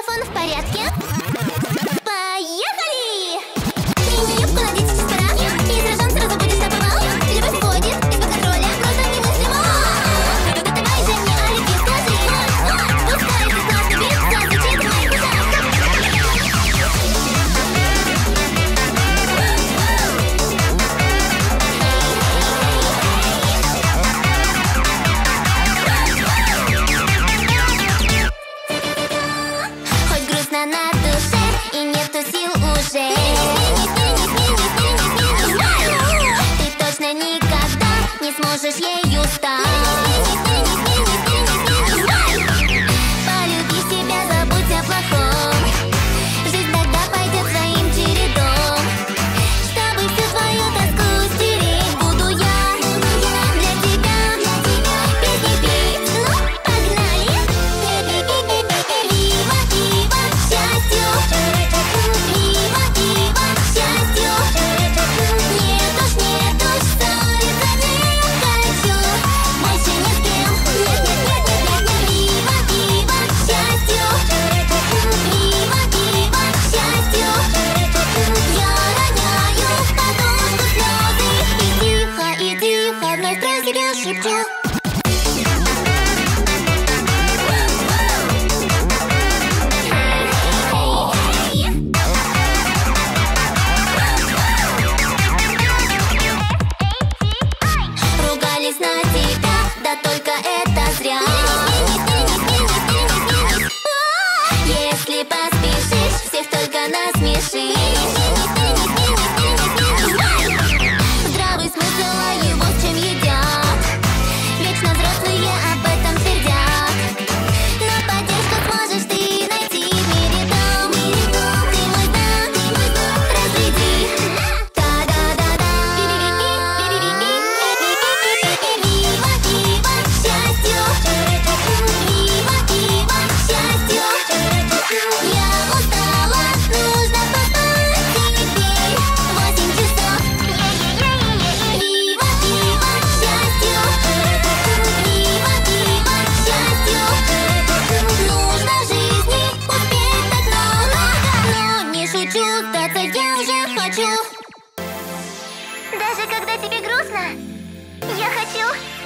телефон в порядке? нету сил уже. Ты точно никогда не сможешь ею стать. is not Кататься я уже хочу. Даже когда тебе грустно, я хочу...